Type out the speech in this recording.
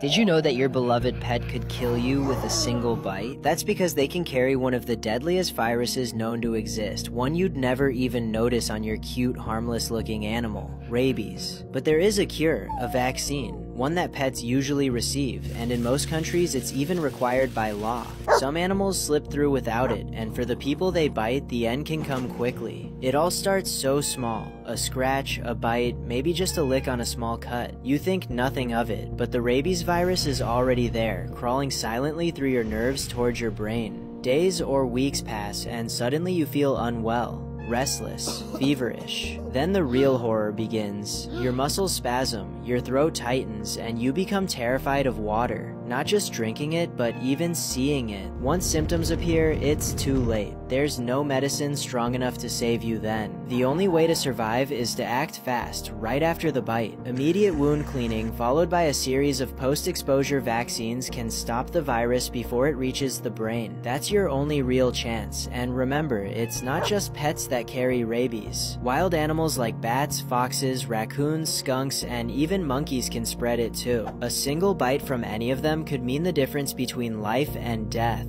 Did you know that your beloved pet could kill you with a single bite? That's because they can carry one of the deadliest viruses known to exist, one you'd never even notice on your cute, harmless looking animal rabies. But there is a cure, a vaccine, one that pets usually receive, and in most countries it's even required by law. Some animals slip through without it, and for the people they bite, the end can come quickly. It all starts so small a scratch, a bite, maybe just a lick on a small cut. You think nothing of it, but the rabies virus is already there, crawling silently through your nerves towards your brain. Days or weeks pass, and suddenly you feel unwell restless, feverish. Then the real horror begins. Your muscles spasm, your throat tightens, and you become terrified of water. Not just drinking it, but even seeing it. Once symptoms appear, it's too late. There's no medicine strong enough to save you then. The only way to survive is to act fast, right after the bite. Immediate wound cleaning, followed by a series of post-exposure vaccines can stop the virus before it reaches the brain. That's your only real chance. And remember, it's not just pets that carry rabies. Wild animals like bats, foxes, raccoons, skunks, and even monkeys can spread it too. A single bite from any of them could mean the difference between life and death.